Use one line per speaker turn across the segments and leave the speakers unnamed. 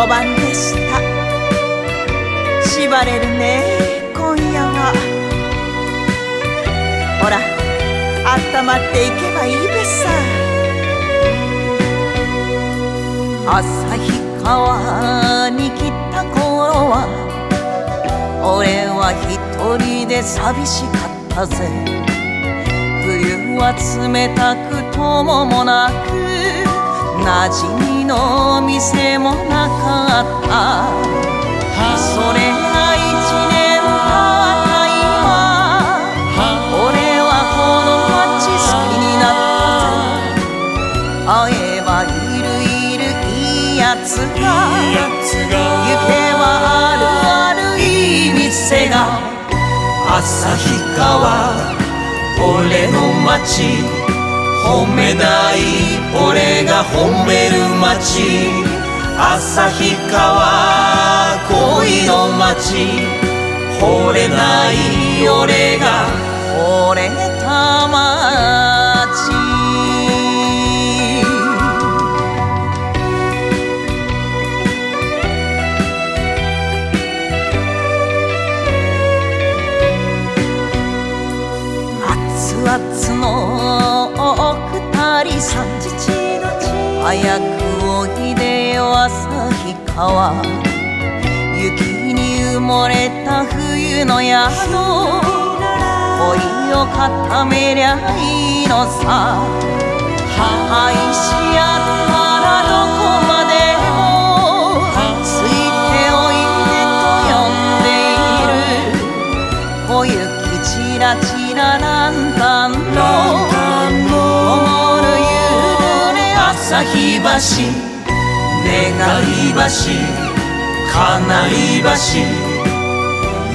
お晩でした。縛れるね今夜は。ほらあったまっていけばいいべさ。旭川に来た頃は俺は一人で寂しかったぜ。冬は冷たく友もなく馴染みの店もなかった。それが一年経った今俺はこの街好きになった会えばいるいるいいやつが。行けばあるあるいい店が。
旭川俺の街褒めない。俺が褒める街。旭川恋の街。惚れない俺が。
惚れた街。早くおいでよ旭川。雪に埋もれた冬の宿。恋を固めりゃいいのさ。愛し合ったらどこまでもついておいでと呼んでいる。小雪ちらちらランタンの。暮れ
旭橋願い橋叶い橋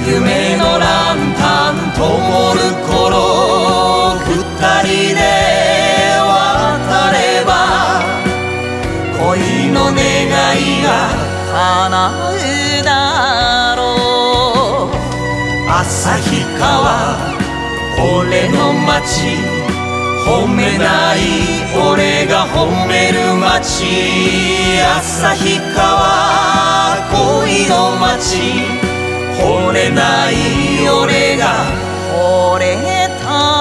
夢のランタン灯る頃二人で渡れば恋の願いが
叶うだろう。
旭川俺の街褒めない俺が褒める街旭川恋の街。惚れない俺が
惚れた。